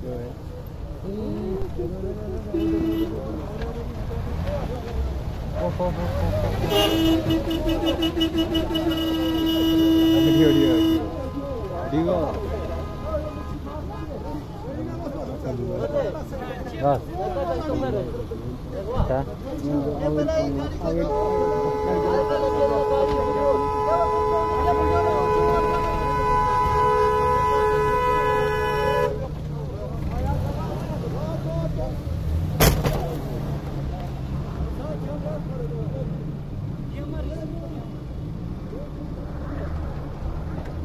对。哦哦哦哦哦。啊，你好，你好，你好。啊。啊。啊。啊。啊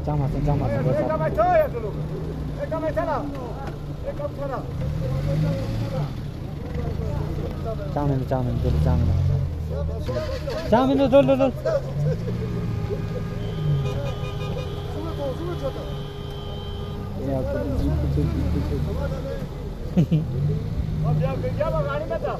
Cam atın, cam atın. Eka metala yakılır. Eka metala. Eka metala. Cam indi, cam indi, dur, cam indi. Cam indi, dur, dur, dur. Ya, ya, ya, ya, ya, ya,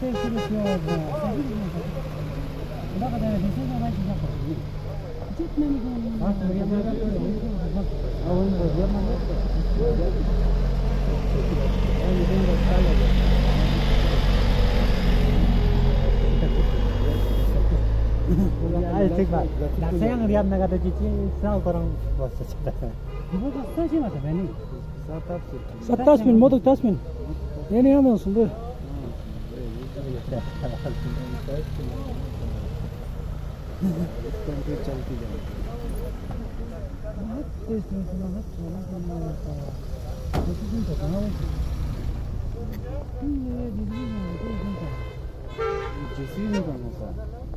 tek kuruş yok. Ne kadar nefesiz olay ki yapar. Çok memnun oldum. Bak buraya böyle böyle. Bak. Avun da. Yani ben de Yeni yamıyorsun dur. चलती चलती बहुत तेज तेज बहुत थोड़ा करना होता है प्रतिदिन तो कहाँ होती मेरे बिजली में होती है जिस भी करना होता है